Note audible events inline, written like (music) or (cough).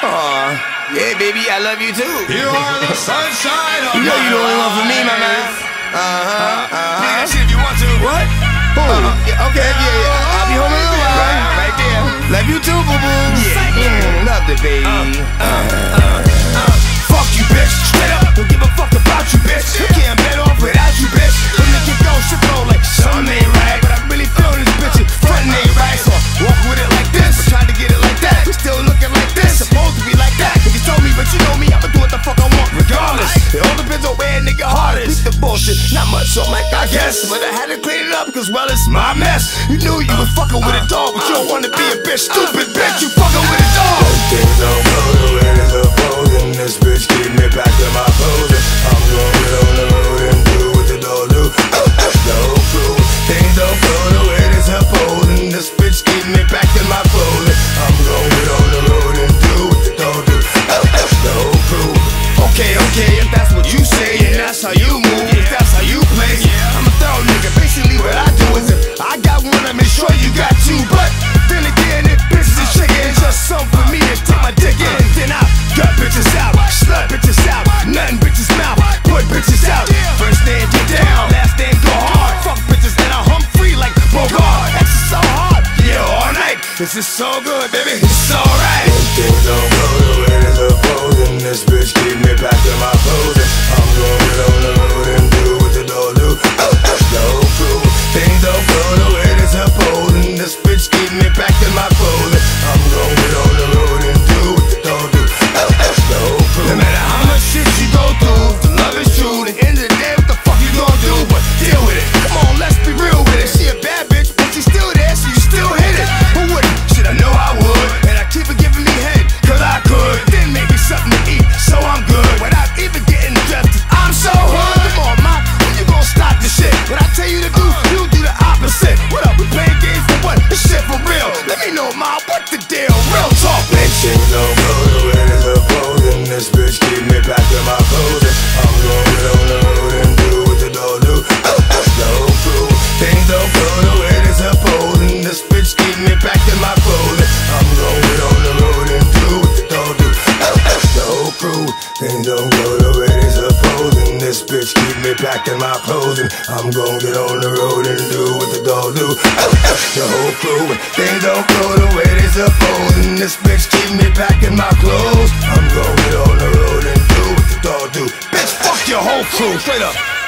Aw, yeah, baby, I love you too. You are the sunshine of You know my you the only one for me, my man. Uh huh. Uh Play that huh. shit if you want to. What? Who? Yeah, okay, yeah, yeah. I'll be home in a little while. Right, right there. Love you too, boo boo. Yeah. Mm, love the baby. Fuck bullshit. Not much, I'm like, I guess. But I had to clean it up, cause well, it's my mess. You knew you was fucking with a dog, but you don't wanna be a bitch. Stupid bitch, you fucking This is so good, baby. It's alright. Go the way they're supposed And this bitch keep me back to my posing I'm gonna get on the road and do what the dog do. (laughs) No crew Things don't go the way they're supposed. And this bitch keep me back in my clothing I'm gonna get on the road and do what the dog do. (laughs) No crew Things don't go the way they're supposed. And this bitch keep me back in my clothing I'm gonna get on the road and do what the dog do. (laughs) The whole crew Things don't go this bitch keep me back in my clothes I'm gonna get on the road and do what the dog do Bitch, fuck your whole crew, straight up.